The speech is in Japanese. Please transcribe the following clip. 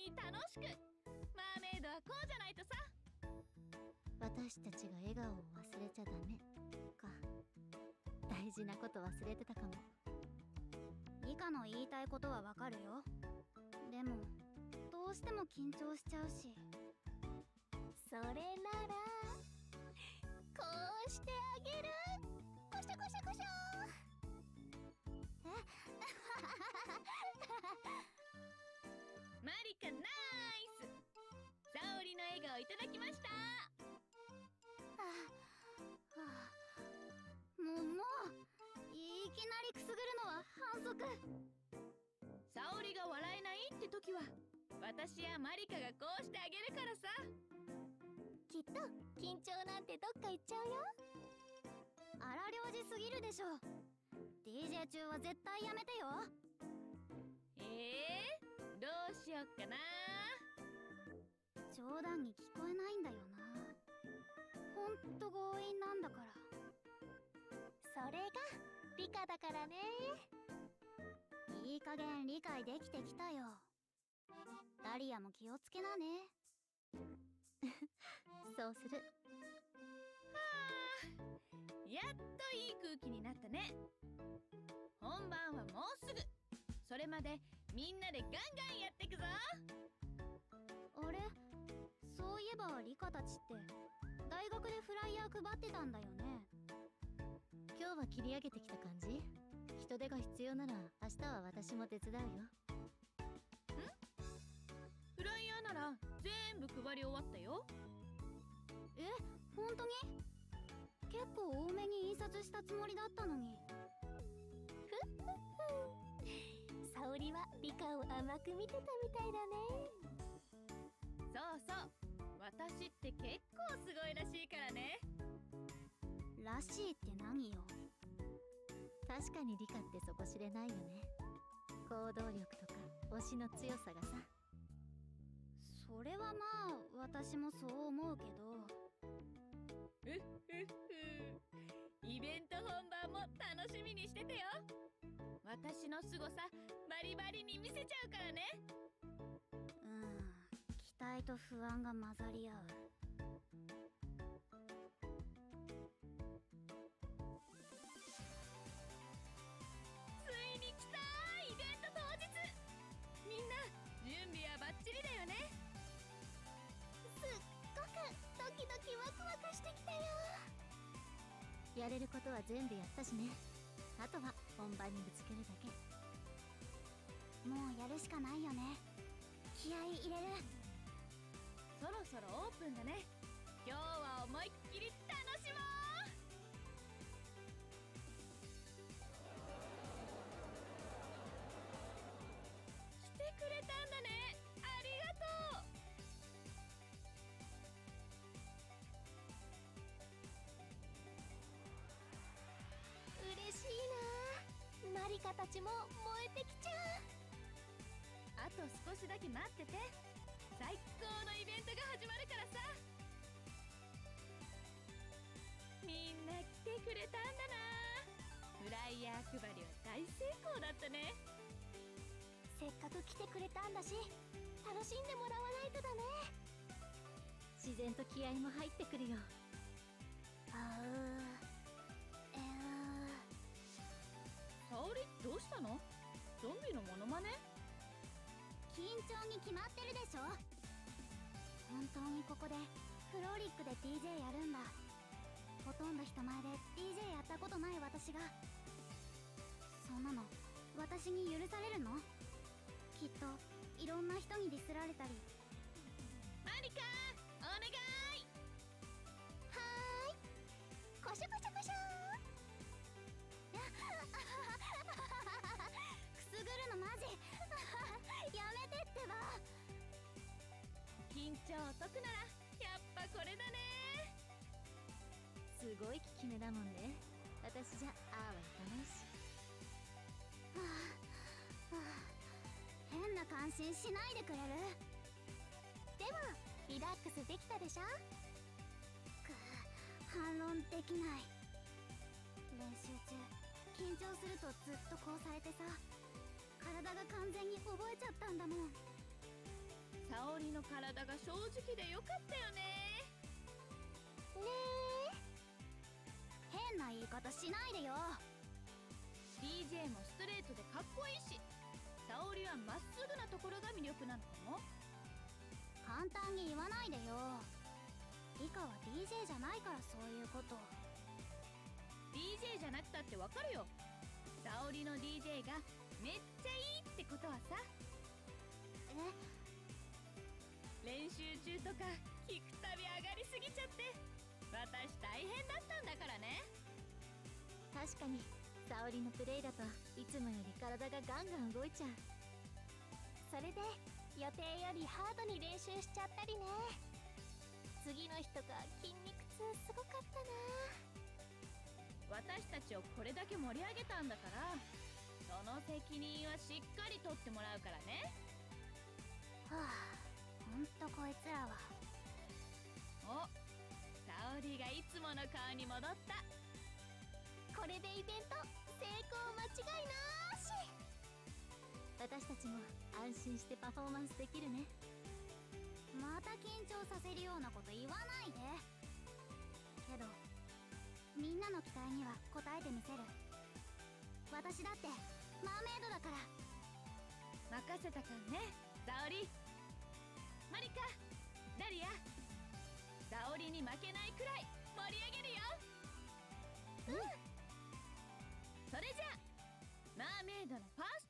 に楽しくマーメイドはこうじゃないとさ。私たちが笑顔を忘れちゃダメ。か。大事なこと忘れてたかも。リカの言いたいことはわかるよ。でもどうしても緊張しちゃうし。それならこうしてあげる。こしょこしょこしょカナイス。沙織の笑顔いただきましたああ。もうもういきなりくすぐるのは反則。沙織が笑えないって時は私やマリカがこうしてあげるからさ。きっと緊張なんてどっか行っちゃうよ荒療治すぎるでしょ DJ 中は絶対やめてよ、うしよっかな。冗談に聞こえないんだよな。ほんと強引なんだから。それが理科だからね。いい加減理解できてきたよ。ダリアも気をつけなね。そうする。やっといい空気になったね。本番はもうすぐ。それまでみんなでガンガンやってくぞ。あれ？そういえばリカたちって大学でフライヤー配ってたんだよね。今日は切り上げてきた感じ？人手が必要なら明日は私も手伝うよ。フライヤーなら全部配り終わったよ。え本当に？結構多めに印刷したつもりだったのに。沙織は理科を甘く見てたみたいだね。そうそう。私って結構すごいらしいからね。らしいって何よ。確かに理科って底知れないよね。行動力とか推しの強さがさ。それはまあ私もそう思うけど。ふっふっふ。イベント本番も楽しみにしててよ。私の凄さバリバリに見せちゃうからね。うん期待と不安が混ざり合う。ついに来たイベント当日。みんな準備はバッチリだよね。すっごくドキドキワクワクしてきたよ。やれることは全部やったしね。あとは本番にぶつけるだけもうやるしかないよね。気合い入れる。そろそろオープンだね。今日は思いっきり楽しもう。来てくれたんだね。ありがと嬉しいな。マリカたちも燃えてきちゃうあと少しだけ待ってて。最高のイベントが始まるからさ。みんな来てくれたんだな。フライヤー配りは大成功だったね。せっかく来てくれたんだし楽しんでもらわないとだね。自然と気合も入ってくるよ。あうえ沙織どうしたの？ゾンビのモノマネ？緊張に決まってるでしょ。本当にここでフローリックで DJ やるんだ。ほとんど人前で DJ やったことない私が。そんなの私に許されるの？きっといろんな人にディスられたりごい効き目だもんね。私じゃああはいかないし。変な感心しないでくれる？でもリラックスできたでしょ？反論できない。練習中緊張するとずっとこうされてさ。体が完全に覚えちゃったんだもん。沙織の体が正直でよかったよね。ねえ変な言い方しないでよ。DJ もストレートでかっこいいし沙織はまっすぐなところが魅力なのかも。簡単に言わないでよ。リカは DJ じゃないからそういうこと。DJ じゃなくたってわかるよ。沙織の DJ がめっちゃいいってことはさ。え？練習中とか聞くたび上がりすぎちゃって私大変だったんだからね確かに。沙織のプレイだといつもより体がガンガン動いちゃう。それで予定よりハードに練習しちゃったりね。次の日とか筋肉痛すごかったな。私たちをこれだけ盛り上げたんだからその責任はしっかり取ってもらうからね。はあほんとこいつらは。お沙織がいつもの顔に戻ったイベント成功間違いなし。私たちも安心してパフォーマンスできるね。また緊張させるようなこと言わないで。けどみんなの期待には応えてみせる。私だってマーメイドだから。任せたからね。沙織。マリカダリア。沙織に負けないくらい盛り上げるよ。うんそれじゃマーメイドのファースト